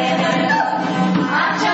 I'm